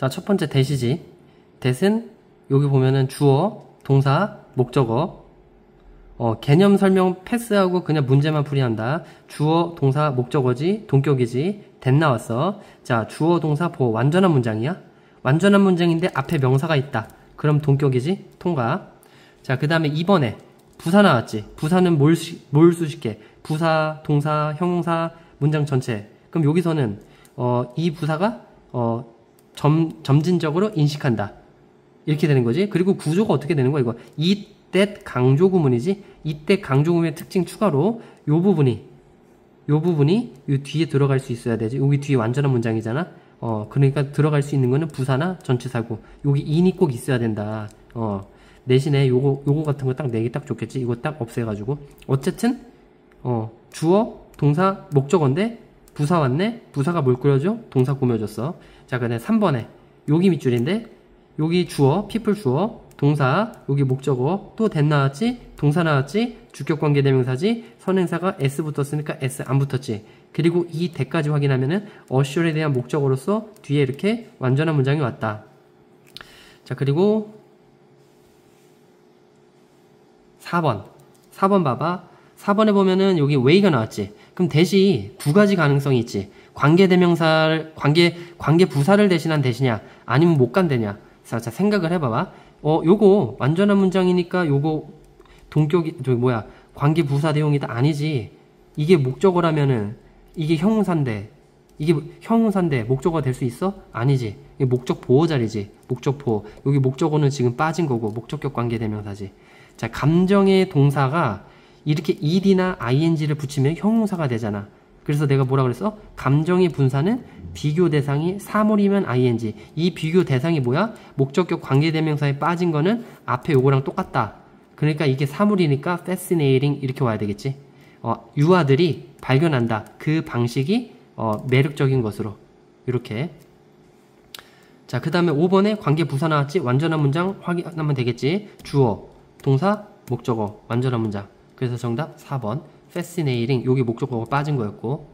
자, 첫 번째 대시지. 대은 여기 보면은 주어, 동사, 목적어. 어, 개념 설명 패스하고 그냥 문제만 풀이한다. 주어, 동사, 목적어지, 동격이지. 된 나왔어. 자, 주어, 동사, 보. 완전한 문장이야. 완전한 문장인데 앞에 명사가 있다. 그럼 동격이지? 통과. 자, 그 다음에 2번에 부사 나왔지. 부사는 뭘, 뭘 수식해? 부사, 동사, 형용사, 문장 전체. 그럼 여기서는 어, 이 부사가 어, 점, 점진적으로 인식한다. 이렇게 되는 거지. 그리고 구조가 어떻게 되는 거야? 이거 이때 강조 구문이지. 이때 강조 구문의 특징 추가로 요 부분이 요 부분이 요 뒤에 들어갈 수 있어야 되지. 여기 뒤에 완전한 문장이잖아. 어, 그러니까 들어갈 수 있는 거는 부사나 전치사고 여기 인이 꼭 있어야 된다. 어, 대신에 요거 요거 같은 거 딱 내기 딱 좋겠지. 이거 딱 없애 가지고 어쨌든 어, 주어, 동사, 목적어인데 부사 왔네? 부사가 뭘 꾸며줘? 동사 꾸며줬어. 자, 그 다음에 3번에 여기 밑줄인데 여기 주어, people 주어, 동사, 여기 목적어, 또 된 나왔지? 동사 나왔지? 주격관계 대명사지? 선행사가 s 붙었으니까 s 안 붙었지? 그리고 이 대까지 확인하면은 어슈얼에 대한 목적어로서 뒤에 이렇게 완전한 문장이 왔다. 자, 그리고 4번. 4번 봐봐. 4번에 보면은 여기 웨이가 나왔지. 그럼 대시 두 가지 가능성이 있지. 관계 대명사를 관계 관계 부사를 대신한 대시냐 아니면 못 간대냐. 자, 자 생각을 해봐봐. 어 요거 완전한 문장이니까 요거 동격이 저 뭐야 관계 부사 대용이다 아니지. 이게 목적어라면은 이게 형용사인데 이게 형용사인데 목적어가 될수 있어? 아니지. 이게 목적 보호 자리지. 목적 보호. 여기 목적어는 지금 빠진 거고 목적격 관계 대명사지. 자 감정의 동사가 이렇게 ed나 ing를 붙이면 형용사가 되잖아. 그래서 내가 뭐라 그랬어? 감정의 분사는 비교 대상이 사물이면 ing. 이 비교 대상이 뭐야? 목적격 관계대명사에 빠진 거는 앞에 요거랑 똑같다. 그러니까 이게 사물이니까 fascinating 이렇게 와야 되겠지. 어, 유아들이 발견한다. 그 방식이 어, 매력적인 것으로 이렇게. 자, 그 다음에 5번에 관계 부사 나왔지? 완전한 문장 확인하면 되겠지. 주어, 동사, 목적어, 완전한 문장. 그래서 정답 4번. Fascinating. 여기 목적어가 빠진 거였고